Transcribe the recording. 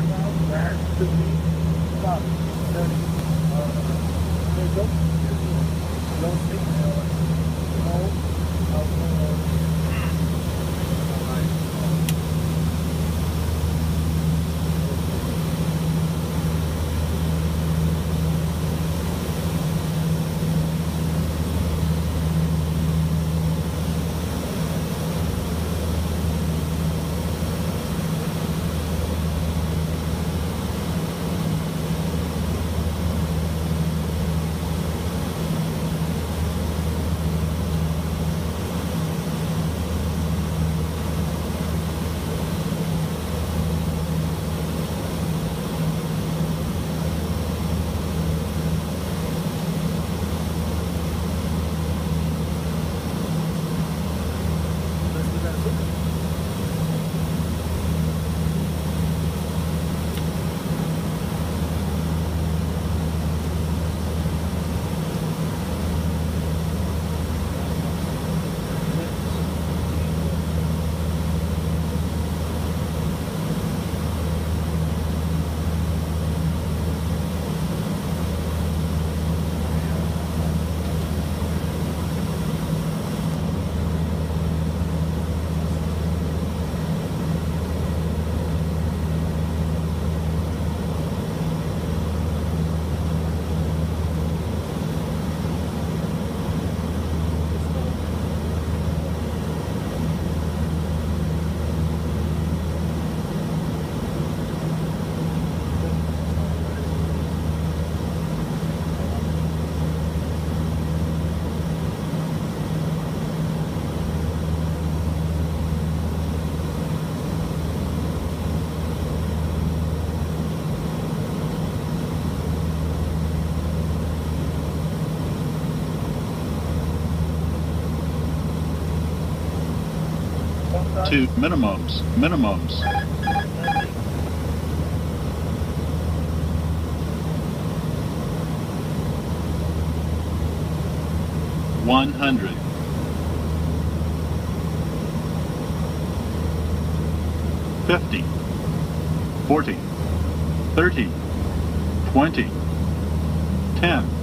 there now, there to be stop. Then, uh, don't, don't to minimums, minimums. One hundred. Fifty. Forty. Thirty. Twenty. Ten.